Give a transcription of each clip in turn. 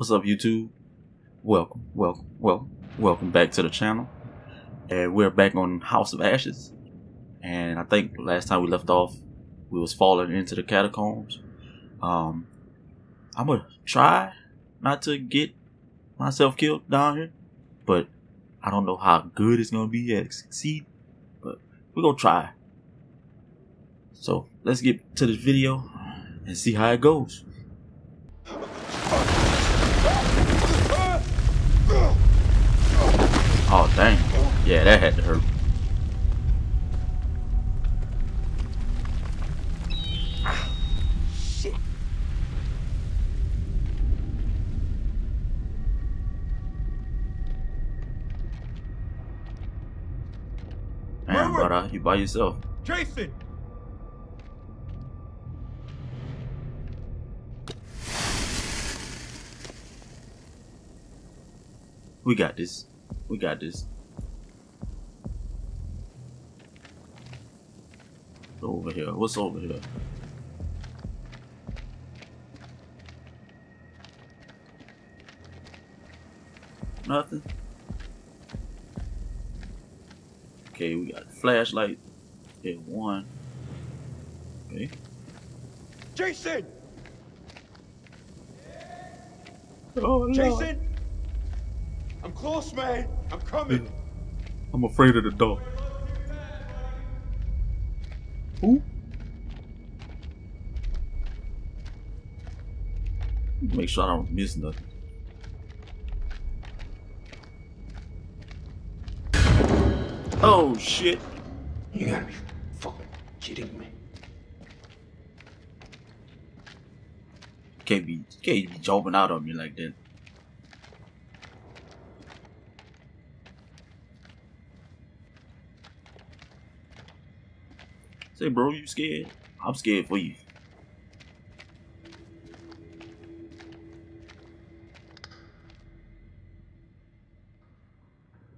What's up, YouTube? Welcome, welcome, welcome, welcome back to the channel. And we're back on House of Ashes. And I think last time we left off, we was falling into the catacombs. Um, I'm gonna try not to get myself killed down here, but I don't know how good it's gonna be at succeed. But we're gonna try. So let's get to this video and see how it goes. Yeah, that had to hurt. Shit. Man, brother, you by yourself. Jason! We got this. We got this. Over here. What's over here? Nothing. Okay, we got flashlight. Okay, one. Okay. Jason! Oh no. Jason! I'm close, man. I'm coming. I'm afraid of the dark. Who? Make sure I don't miss nothing. Oh shit! You gotta be fucking kidding me. Can't be can't be jumping out on me like that. Say, bro, you scared? I'm scared for you.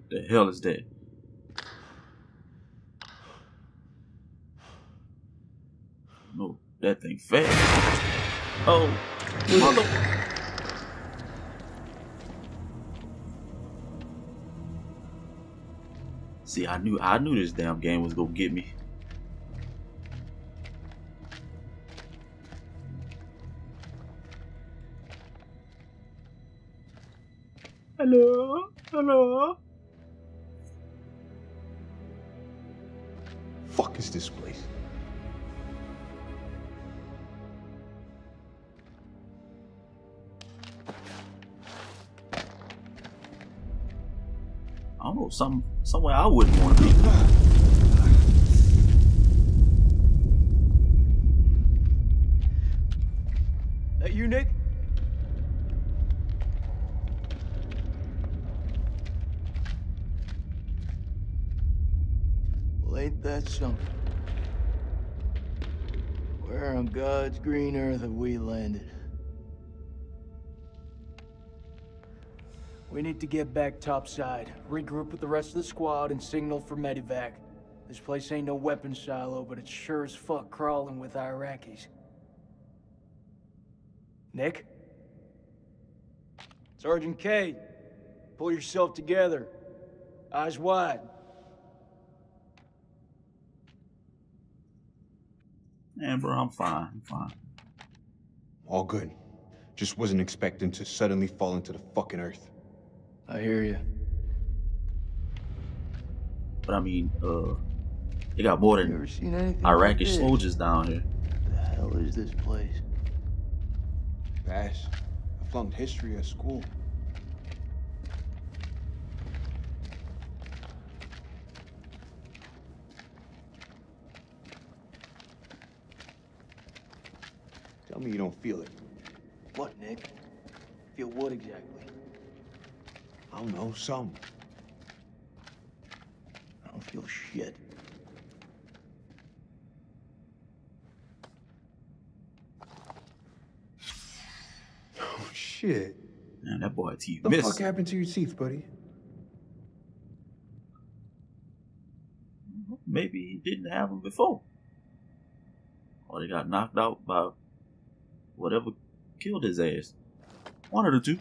The hell is that? No, that thing fast. Oh, mother. See, I knew I knew this damn game was gonna get me. Hello, hello. Fuck is this place? I don't know, some somewhere I wouldn't want to be. That you, Nick? Well, ain't that something? Where on God's green earth we landed? We need to get back topside, regroup with the rest of the squad, and signal for medevac. This place ain't no weapons silo, but it's sure as fuck crawling with Iraqis. Nick? Sergeant Kay, pull yourself together. Eyes wide. Man, bro, I'm fine. I'm fine. All good. Just wasn't expecting to suddenly fall into the fucking earth. I hear you. But I mean, uh, they got more than ever seen anything Iraqi like soldiers down here. The hell is this place? Bash. I flunked history at school. Tell me you don't feel it. What, Nick? Feel what exactly? I don't know, some. I don't feel shit. Oh shit. Man, that boy T The fuck happened to your teeth, buddy? Maybe he didn't have them before. Or they got knocked out by whatever killed his ass. One of the two.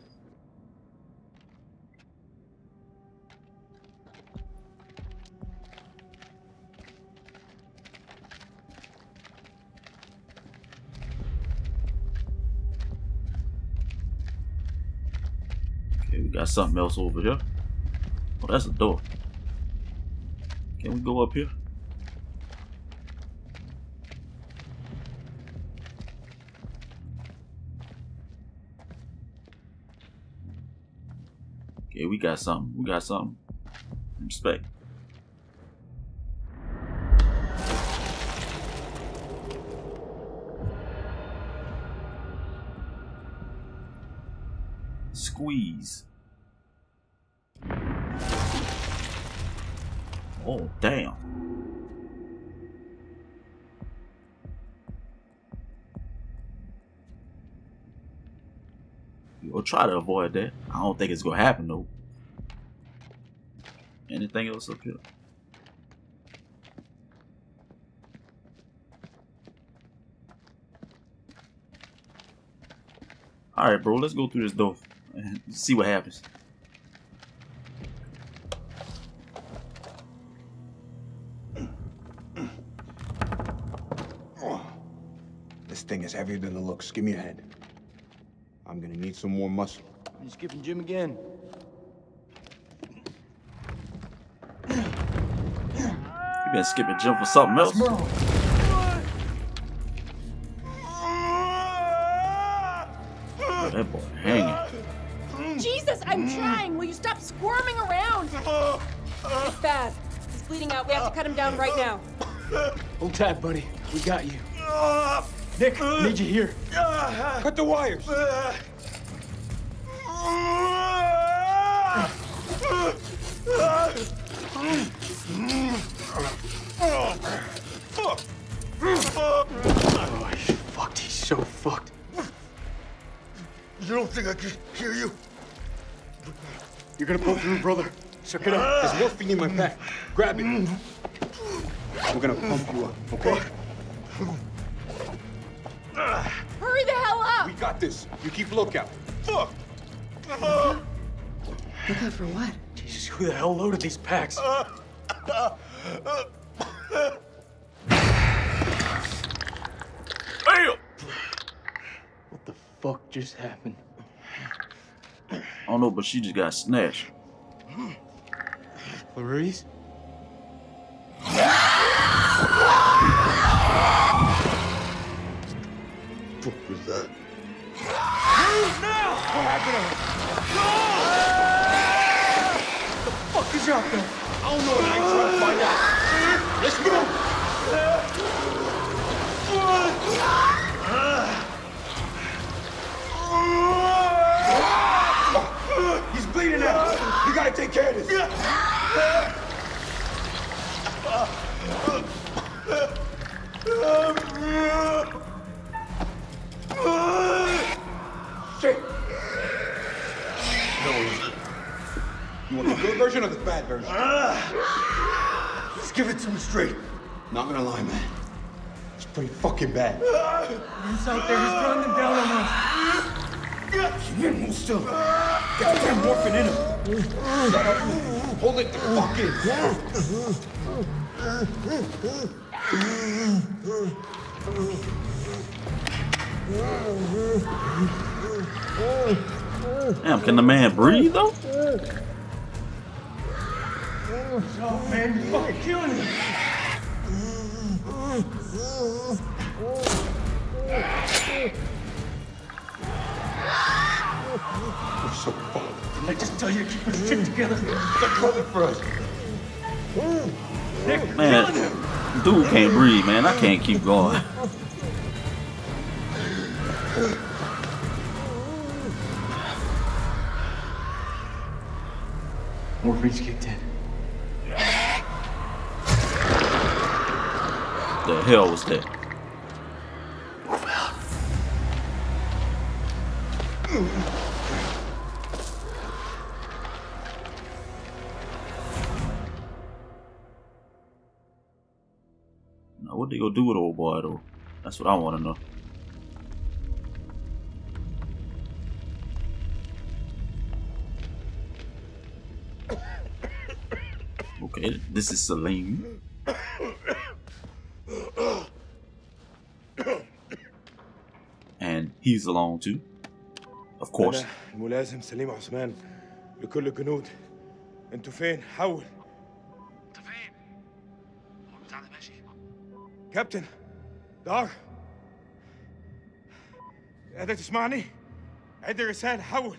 Okay, we got something else over here. Oh, that's a door. Can we go up here? Got something. We got something. Respect. Squeeze. Oh, damn. We'll try to avoid that. I don't think it's gonna happen though. Anything else up here? Alright, bro, let's go through this door and see what happens. This thing is heavier than it looks. Give me a hand. I'm gonna need some more muscle. You skipping gym again? You been skipping gym for something else? Oh, that boy hanging. Jesus, I'm trying. Will you stop squirming around? It's bad. He's bleeding out. We have to cut him down right now. Hold tight, buddy. We got you. Nick, need you here. Cut the wires! so fucked. You don't think I can hear you? You're gonna pull through, brother. Suck it up. There's morphine in my pack. Grab it. We're gonna pump you up, okay? Hurry the hell up! We got this. You keep lookout. Fuck! Look out for what? Jesus, who the hell loaded these packs? Uh, uh, uh, fuck just happened? I don't know, but she just got snatched. Clarice? What was that? What happened? What the fuck is out there? I don't know what I ain't trying to find out. Let's go! He's bleeding out. You gotta take care of this. Shit. No, you want the good version or the bad version? Just give it to me straight. Not gonna lie, man. It's pretty fucking bad. He's out there. He's running down on us. He didn't move still. Goddamn morphine in him. Hold it the fuck in. Damn, can the man breathe though? Oh, man, you're fucking killing me. We're so fucked. Didn't I just tell you to keep your shit together? They're coming for us. Nick, Man, dude can't breathe, man. I can't keep going. Morphine's kicked in. The hell was that? do with old boy though? That's what I wanna know. Okay, this is Salim. And he's alone too. Of course. ملازم سليم عثمان لكل جنود انتوا فين؟ حول. انت فين؟ هو البتاع ده ماشي؟ كابتن دار قادر تسمعني؟ عد الرسالة حول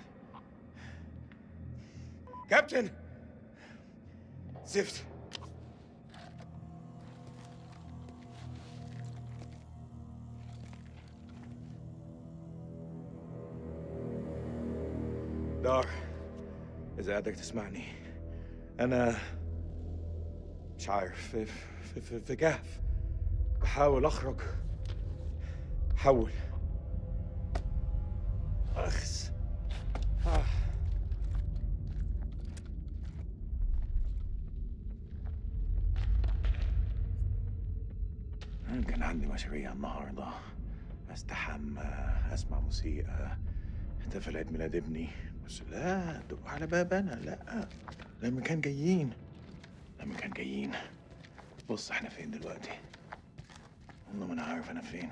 كابتن زفت دار إذا قادر تسمعني أنا مش عارف في, في, في, في كهف بحاول أخرج. حول. أخس. آه. أنا كان عندي مشاريع النهاردة. أستحمى أسمع موسيقى. احتفل عيد ميلاد ابني. بس لا دقوا على باب أنا لا. لما كان جايين. لما كان جايين. بص إحنا فين دلوقتي؟ والله ما انا عارف انا فين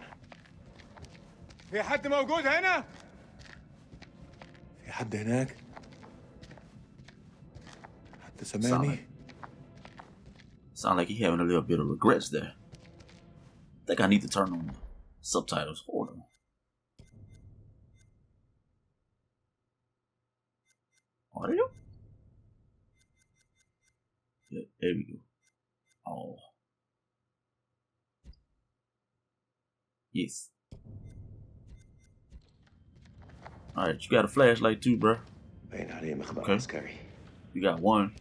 في حد موجود هنا في حد هناك حد سامعني Solid. Sound like he having a little bit of regrets there. think I need to turn on subtitles. Hold on. Audio? Yeah, there we go. Oh. Yes. Alright, you got a flashlight too, bro. Okay. You got one.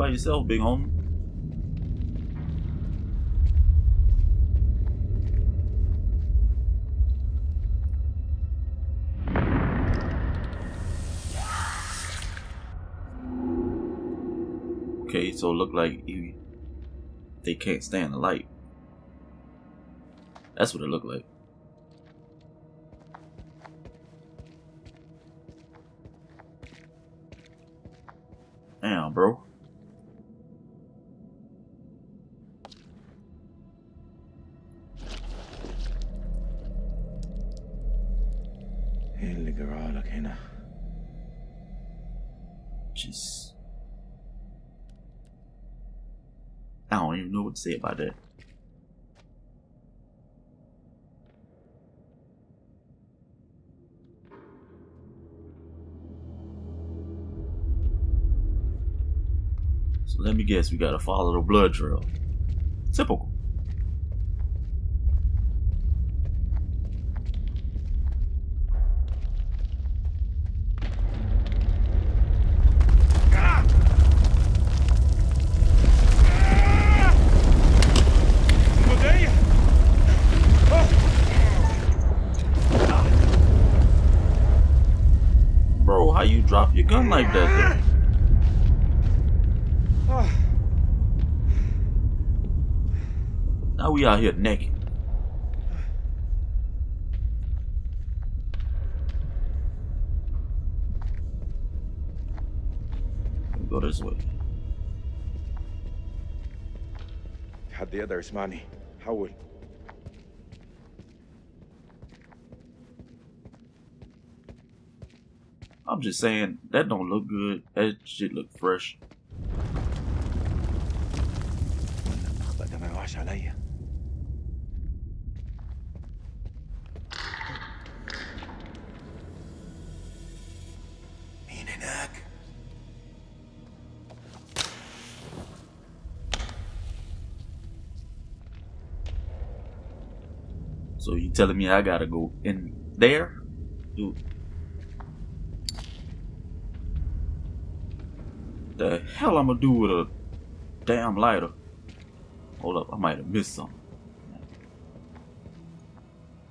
By yourself, big homie. Okay, so it look like you, they can't stand the light. That's what it looked like. Damn, bro. Ele kena. Jeez. I don't even know what to say about that. So let me guess, we gotta follow the blood trail. Typical. gun like that? Now we out here naked. Go this way. Had the others money. How would? I'm just saying, that don't look good. That shit look fresh. So you telling me I gotta go in there? Dude. the hell I'm gonna do with a damn lighter? Hold up, I might have missed something.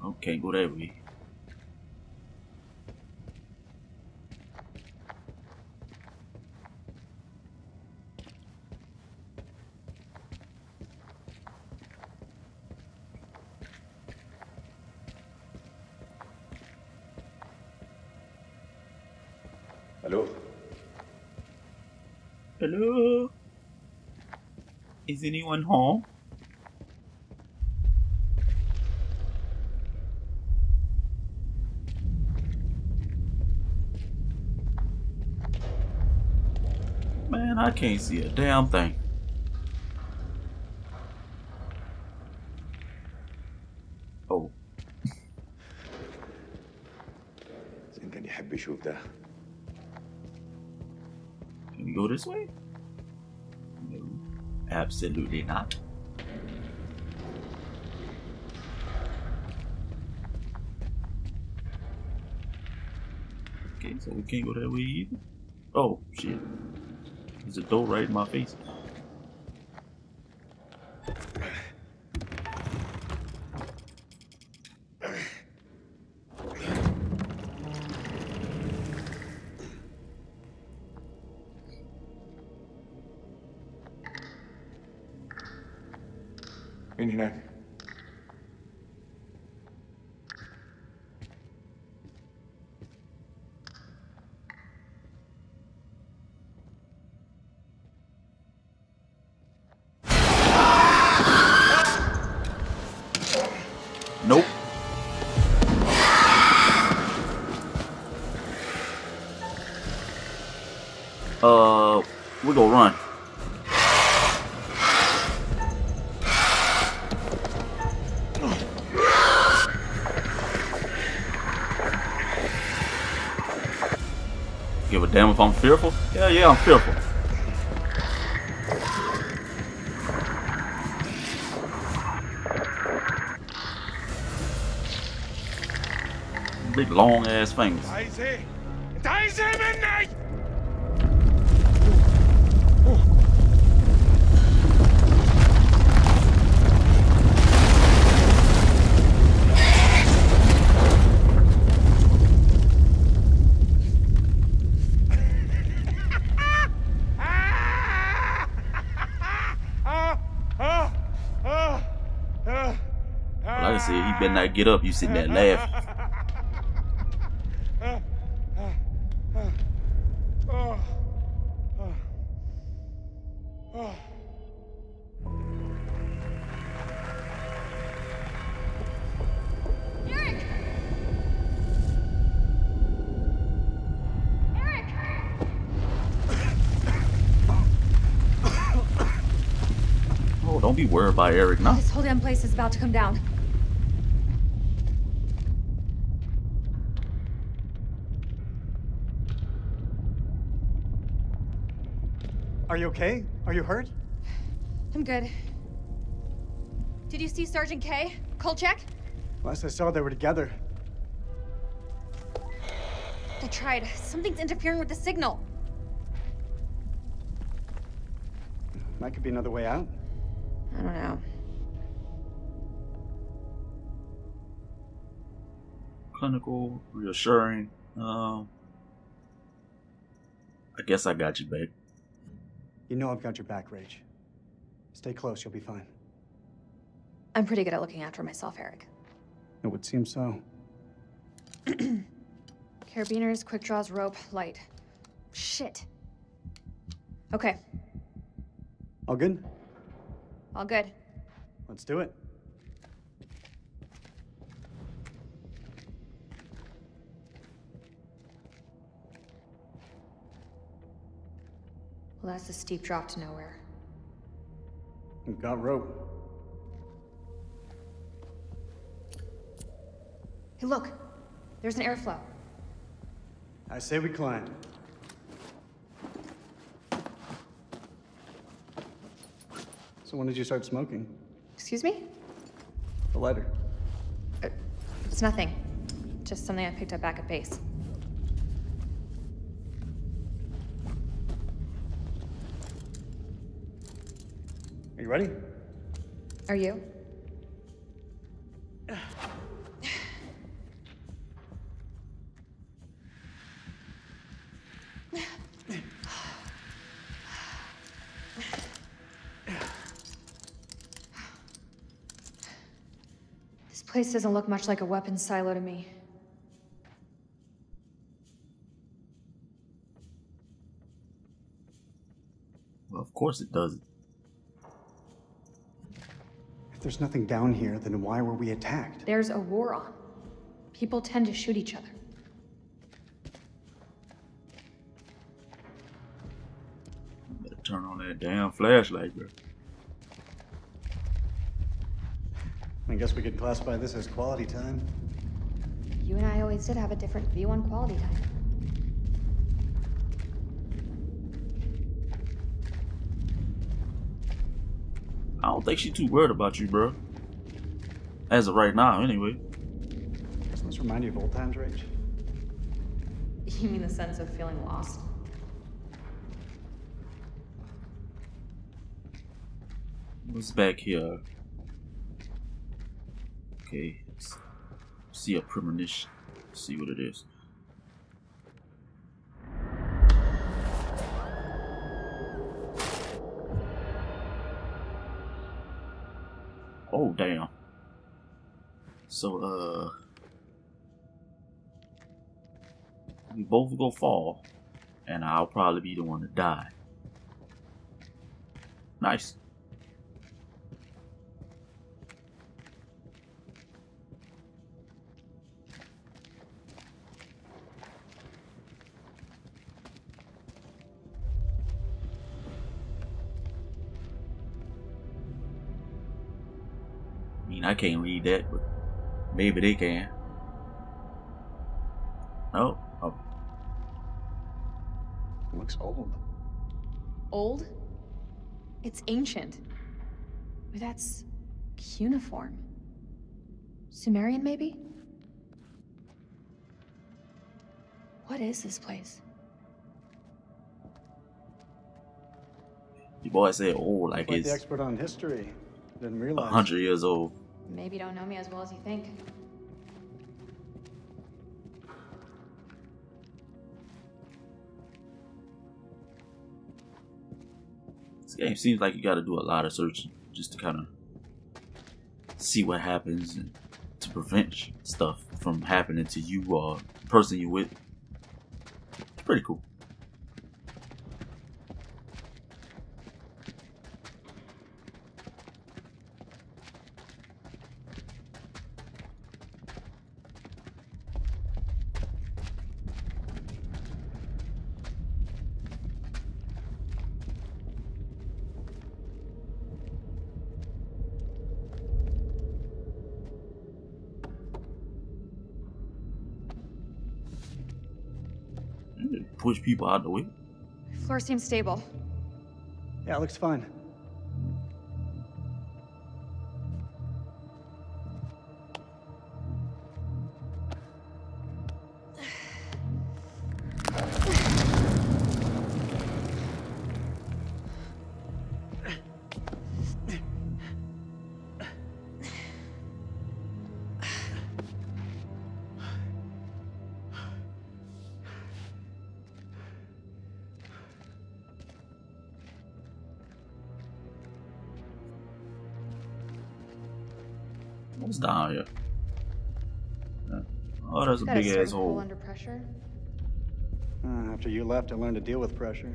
Oh, can't go that way. Hello? Hello? Is anyone home? Man, I can't see a damn thing. Absolutely not. Okay, so we can't go that way either. Oh, shit. There's a door right in my face. If I'm fearful? Yeah, yeah, I'm fearful. Big long ass fingers. Better not get up. You sitting there laughing. Oh, don't be worried by Eric now. This whole damn place is about to come down. Are you okay? Are you hurt? I'm good. Did you see Sergeant Kay? Kolchak? Last I saw, they were together. I tried. Something's interfering with the signal. That could be another way out. I don't know. Clinical, reassuring. Um, I guess I got you back. You know I've got your back, Rach. Stay close, you'll be fine. I'm pretty good at looking after myself, Eric. It would seem so. Carabiners, quick draws, rope, light. Shit. Okay, All good? all good. Let's do it. Well, that's a steep drop to nowhere. We've got rope. Hey, look. There's an airflow. I say we climb. So when did you start smoking? Excuse me? The lighter. Uh, it's nothing. Just something I picked up back at base. You ready? Are you? This place doesn't look much like a weapons silo to me. Well, of course it doesn't. If there's nothing down here, then why were we attacked? There's a war on. People tend to shoot each other. Better turn on that damn flashlight, bro. I guess we could classify this as quality time. You and I always did have a different view on quality time. I don't think she's too worried about you, bro. As of right now, anyway. Doesn't this remind you of old times, Rach? You mean the sense of feeling lost? What's back here? Okay, let's see a premonition. See what it is. Oh damn. So uh we both go fall and I'll probably be the one to die. Nice. Mean, I can't read that, but maybe they can. No. Oh, oh. looks old. Old? It's ancient. But that's cuneiform. Sumerian, maybe? What is this place? your boy said old like Quite it's the expert on history. Didn't a realize. hundred years old. Maybe you don't know me as well as you think. This game seems like you got to do a lot of searching just to kind of see what happens and to prevent stuff from happening to you or the person you with. It's pretty cool. Push people out the way. Floor seems stable. Yeah, it looks fine. There's a Got a big ass hole. under pressure. Uh, after you left, I learned to deal with pressure.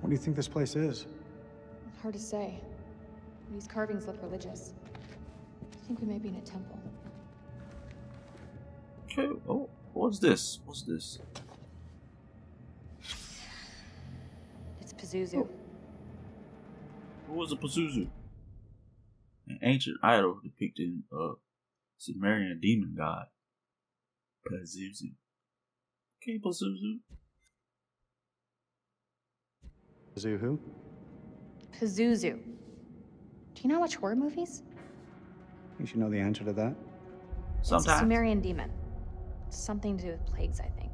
What do you think this place is? Hard to say. These carvings look religious. I think we may be in a temple. Okay. Oh, what's this? What's this? Pazuzu. What was a Pazuzu? An ancient idol depicting a Sumerian demon god. Pazuzu. Okay, Pazuzu. Zoo who? Pazuzu. Do you not watch horror movies? You should know the answer to that. It's a Sometimes. Sumerian demon. Something to do with plagues, I think.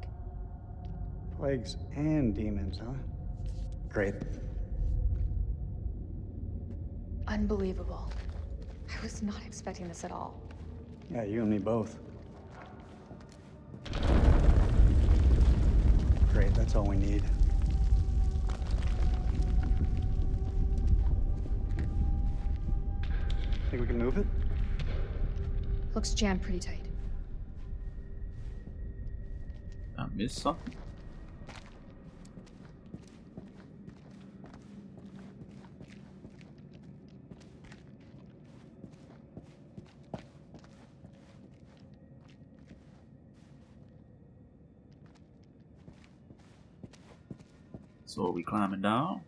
Plagues and demons, huh? Great. Unbelievable. I was not expecting this at all. Yeah, you and me both. Great, that's all we need. Think we can move it? Looks jammed pretty tight. I missed something. So are we climbing down?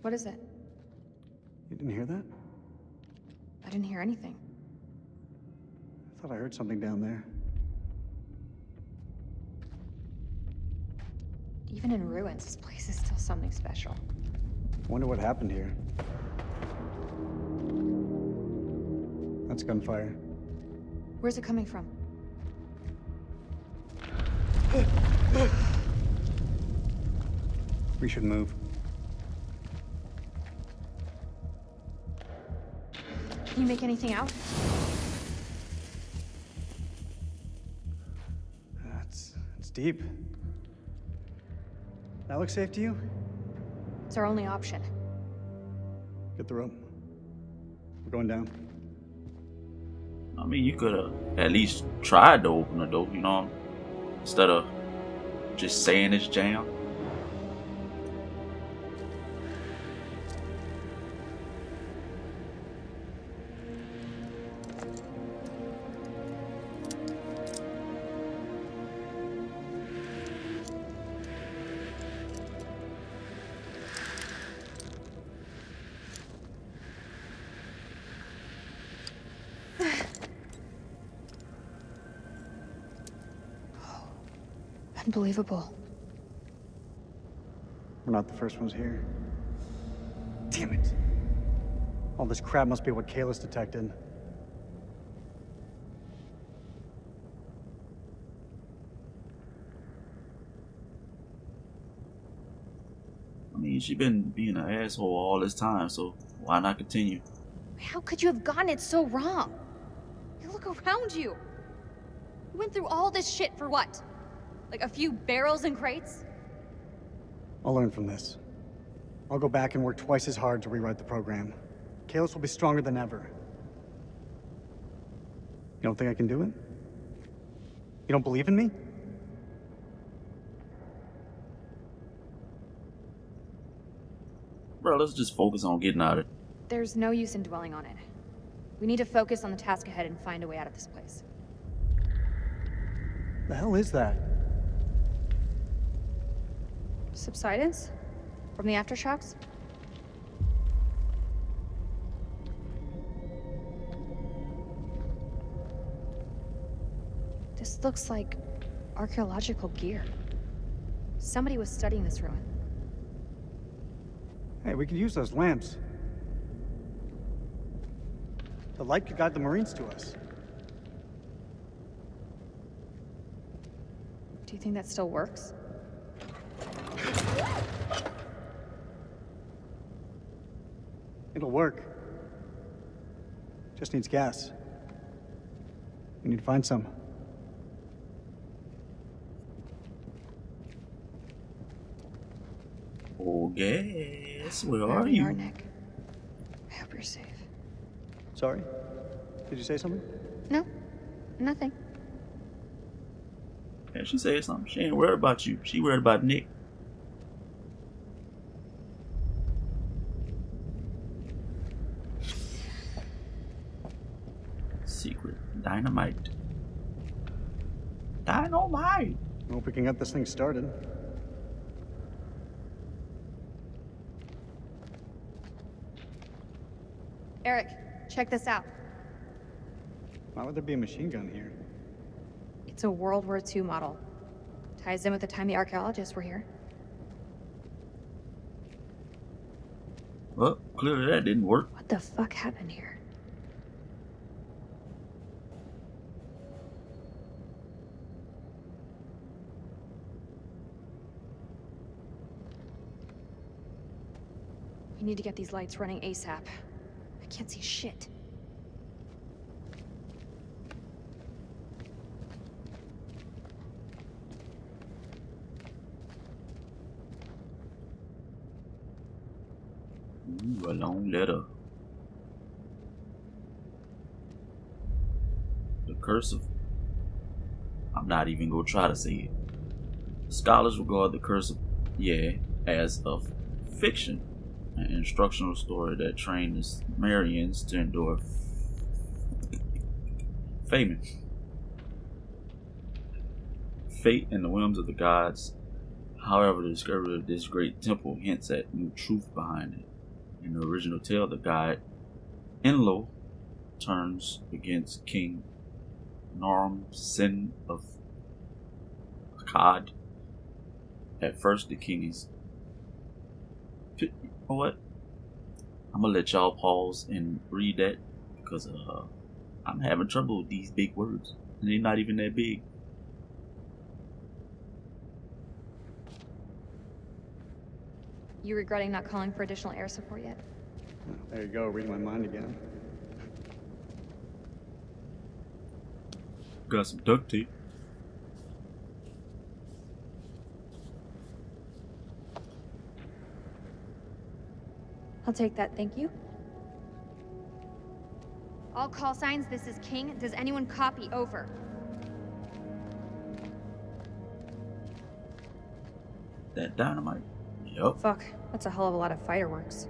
What is it? You didn't hear that? I didn't hear anything. I thought I heard something down there. Even in ruins, this place is still something special. I Wonder what happened here. That's gunfire. Where's it coming from? We should move. Can you make anything out? That's it's deep. That looks safe to you? It's our only option. Get the rope. We're going down. Mean, you could have at least tried to open the door, you know, instead of just saying it's jam. Unbelievable. We're not the first ones here. Damn it. All this crap must be what Kayla's detected. I mean, she's been being an asshole all this time, so why not continue? How could you have gotten it so wrong? You look around you. You went through all this shit for what? Like a few barrels and crates? I'll learn from this. I'll go back and work twice as hard to rewrite the program. Kalos will be stronger than ever. You don't think I can do it? You don't believe in me? Bro, let's just focus on getting out of it. There's no use in dwelling on it. We need to focus on the task ahead and find a way out of this place. The hell is that? Subsidence? From the aftershocks? This looks like archaeological gear. Somebody was studying this ruin. Hey, we could use those lamps. The light could guide the Marines to us. Do you think that still works? It'll work. Just needs gas. We need to find some. Oh, yes. Where There are you? are, Nick. I hope you're safe. Sorry? Did you say something? No, nothing. Yeah, she said something. She ain't worried about you. She worried about Nick. Dynamite. Dynamite. Hope we can get this thing started. Eric, check this out. Why would there be a machine gun here? It's a World War II model. Ties in with the time the archaeologists were here. Well, clearly that didn't work. What the fuck happened here? Need to get these lights running ASAP. I can't see shit. Ooh, a long letter. The curse of. I'm not even gonna try to say it. Scholars regard the curse of yeah as a fiction, an instructional story that trains Marians to endure famine, fate, and the whims of the gods. However, the discovery of this great temple hints at new truth behind it. In the original tale, the god Enlil turns against King Norm Sin of Akkad. At first, the king is. You know what? I'm gonna let y'all pause and read that because uh, I'm having trouble with these big words, and they're not even that big. You regretting not calling for additional air support yet? There you go, reading my mind again. Got some duct tape. I'll take that, thank you. All call signs, this is King. Does anyone copy? Over. That dynamite. Yup. Fuck, that's a hell of a lot of fireworks.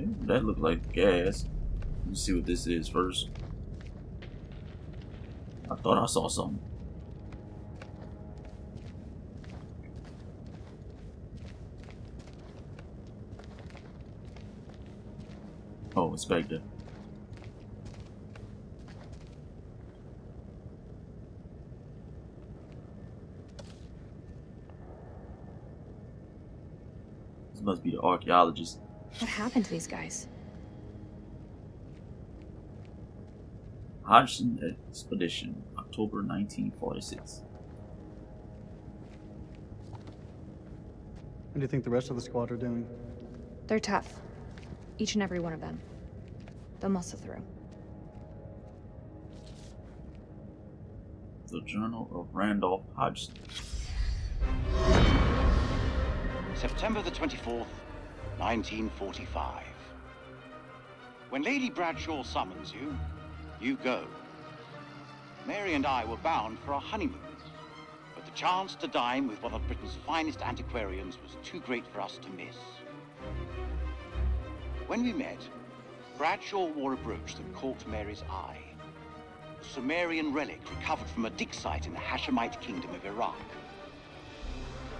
Okay, that looked like gas. Let's see what this is first. I thought I saw something. Oh, it's. This must be the archaeologist. What happened to these guys? Hodgson Expedition, October 1946. What do you think the rest of the squad are doing? They're tough. Each and every one of them. They'll muscle through. The Journal of Randolph Hodgson. September the 24th, 1945. When Lady Bradshaw summons you, you go. Mary and I were bound for a honeymoon, but the chance to dine with one of Britain's finest antiquarians was too great for us to miss. When we met, Bradshaw wore a brooch that caught Mary's eye. A Sumerian relic recovered from a dig site in the Hashemite kingdom of Iraq.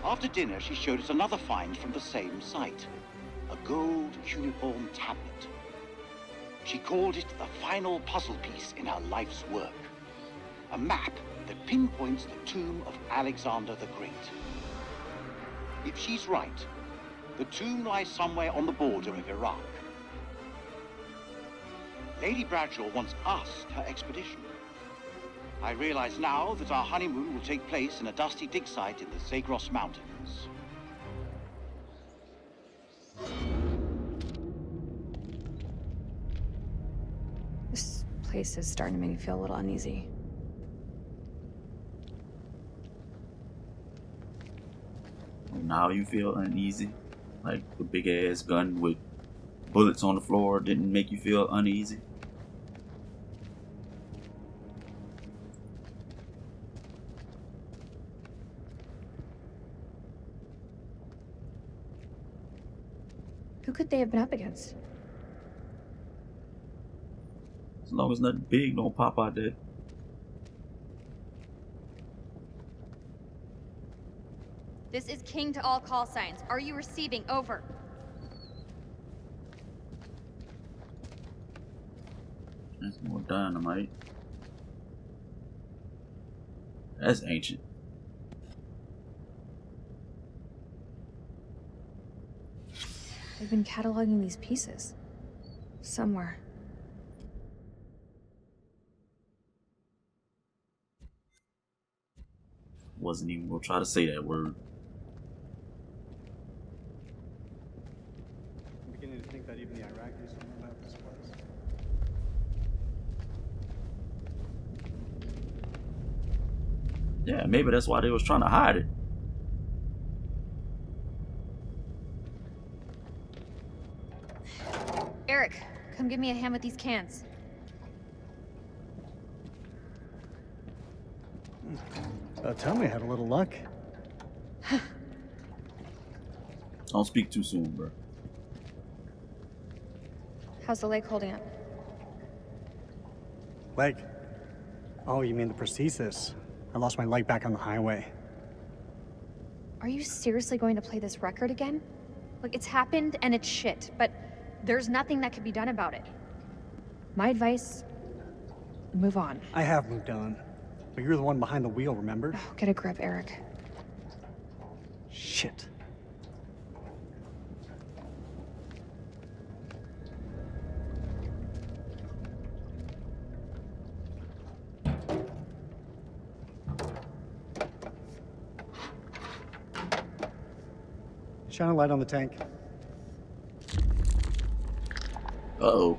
After dinner, she showed us another find from the same site a gold cuneiform tablet. She called it the final puzzle piece in her life's work. A map that pinpoints the tomb of Alexander the Great. If she's right, the tomb lies somewhere on the border of Iraq. Lady Bradshaw wants us, her expedition. I realize now that our honeymoon will take place in a dusty dig site in the Zagros Mountains. This place is starting to make me feel a little uneasy. Now you feel uneasy? Like the big ass gun with bullets on the floor didn't make you feel uneasy? Who could they have been up against? As long as nothing big don't pop out there. This is King to all call signs. Are you receiving? Over. That's more dynamite. That's ancient. I've been cataloging these pieces. Somewhere. Wasn't even gonna try to say that word. I'm beginning to think that even the Iraqis don't know about this place. Yeah, maybe that's why they was trying to hide it. Eric, come give me a hand with these cans. Uh, tell me I had a little luck. Don't speak too soon, bro. How's the leg holding up? Leg. Oh, you mean the prosthesis? I lost my leg back on the highway. Are you seriously going to play this record again? Look, it's happened and it's shit, but there's nothing that can be done about it. My advice move on. I have moved on. But you're the one behind the wheel, remember? Oh, get a grip, Eric. Shit. Shine a light on the tank. Uh oh.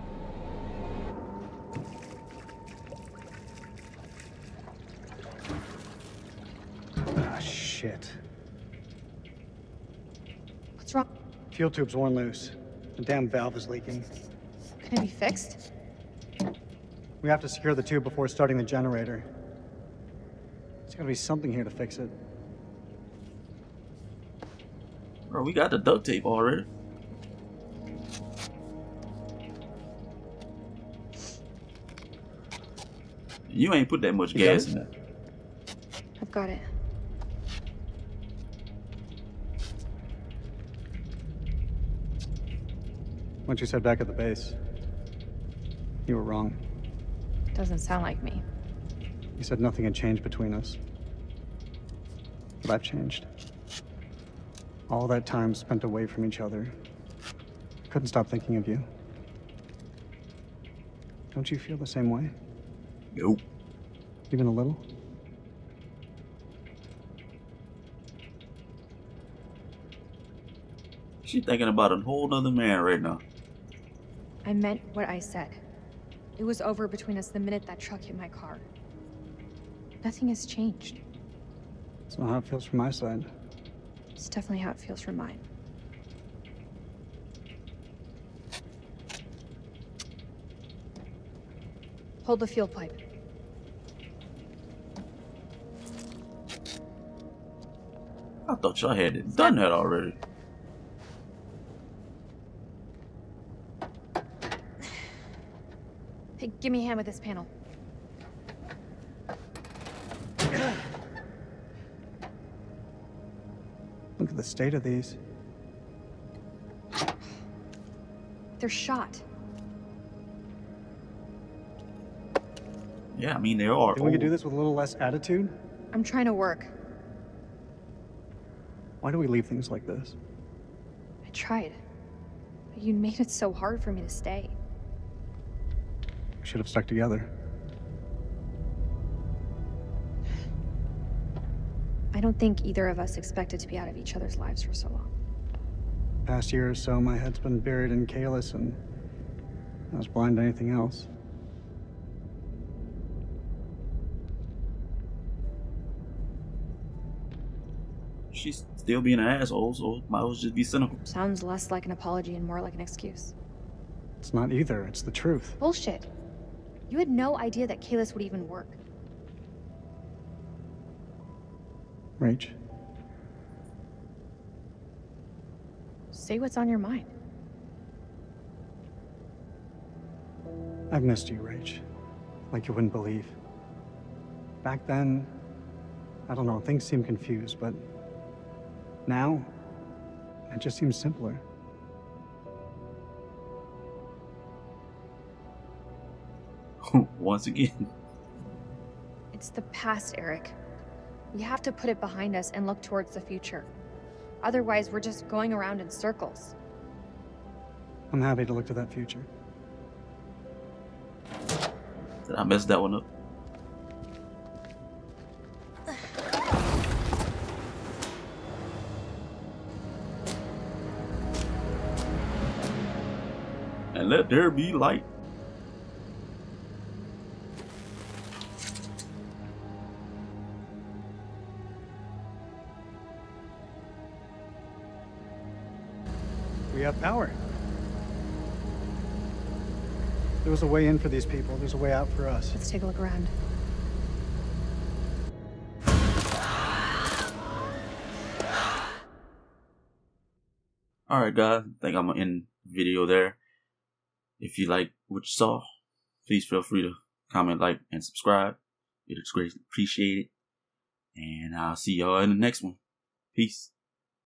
Ah, shit. What's wrong? Fuel tube's worn loose. The damn valve is leaking. Can it be fixed? We have to secure the tube before starting the generator. There's gotta be something here to fix it. Bro, we got the duct tape already. You ain't put that much You gas in there. I've got it. Once you said back at the base, you were wrong. Doesn't sound like me. You said nothing had changed between us. But I've changed. All that time spent away from each other. Couldn't stop thinking of you. Don't you feel the same way? Nope. Even a little? She thinking about a whole nother man right now. I meant what I said. It was over between us the minute that truck hit my car. Nothing has changed. It's not how it feels from my side. It's definitely how it feels from mine. Hold the fuel pipe. I thought y'all had it done that already. Hey, give me a hand with this panel. Look at the state of these. They're shot. Yeah, I mean they are. Think we could do oh. this with a little less attitude? I'm trying to work. Why do we leave things like this? I tried. But you made it so hard for me to stay. We should have stuck together. I don't think either of us expected to be out of each other's lives for so long. Past year or so, my head's been buried in Kalis, and I was blind to anything else. She's still being an asshole, so might as well just be cynical. Sounds less like an apology and more like an excuse. It's not either, it's the truth. Bullshit. You had no idea that Kalis would even work. Rach, Say what's on your mind. I've missed you, Rach. Like you wouldn't believe. Back then, I don't know, things seemed confused, but now, it just seems simpler. Once again. It's the past, Eric. We have to put it behind us and look towards the future. Otherwise, we're just going around in circles. I'm happy to look to that future. Did I mess that one up? Let there be light. We have power. There was a way in for these people. There's a way out for us. Let's take a look around. Alright guys, I think I'm gonna end video there. If you like what you saw, please feel free to comment, like, and subscribe. It is greatly appreciated. And I'll see y'all in the next one. Peace.